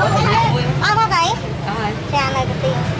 Ai ờ, có cái? Chà này có tiền.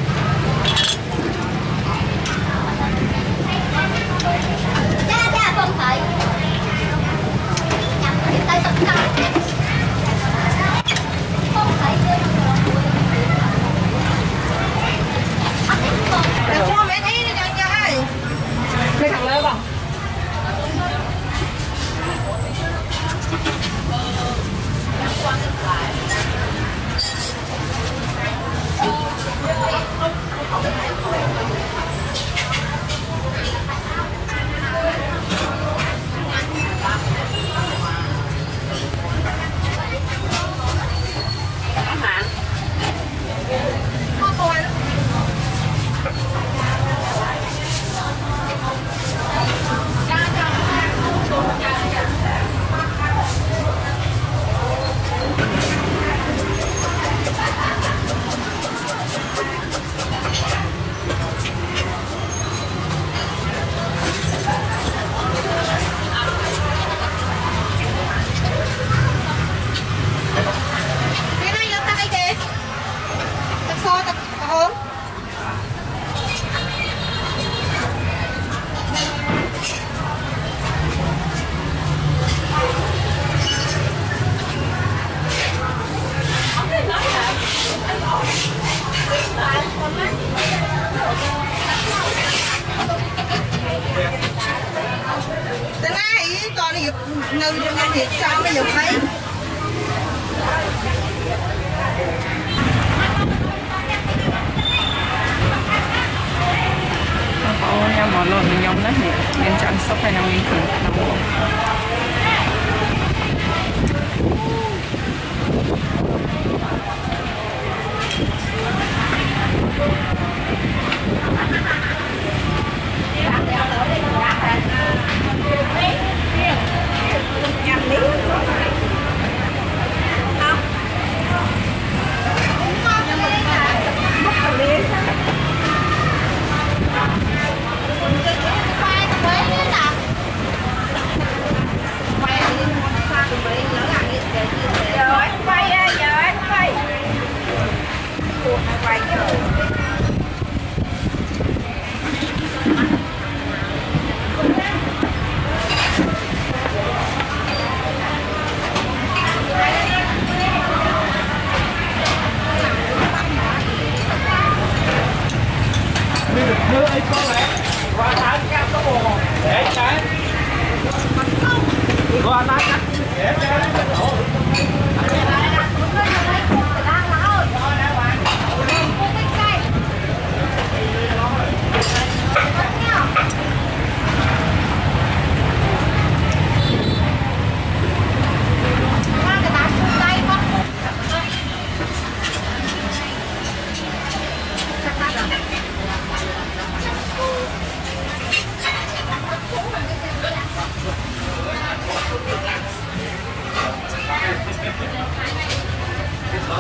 វានៅយ៉ាងណានេះចាំមិនយ៉ាងម៉េចបងញ៉ាំមកលោកញ៉ាំណាស់នេះមានចាំសុខហើយនៅក្នុងក្នុង như y có lẽ và tán các cái bồ để trái và tán các để trái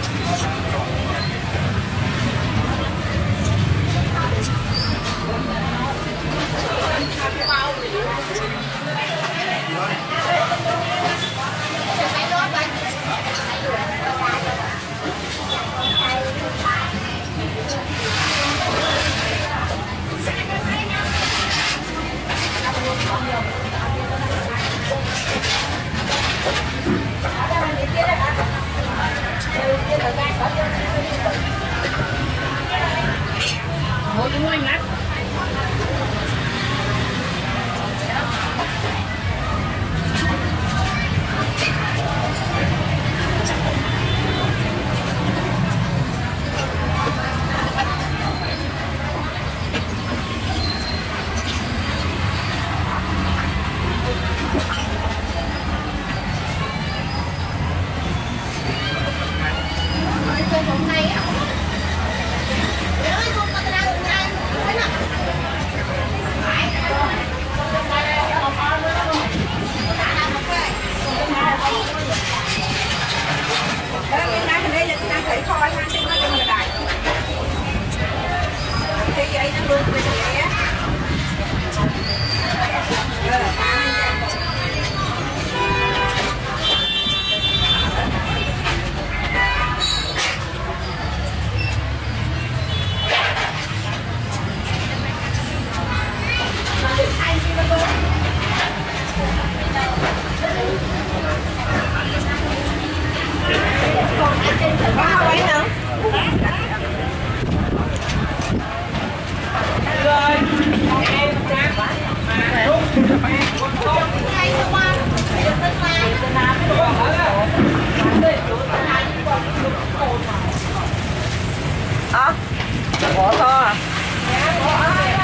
great.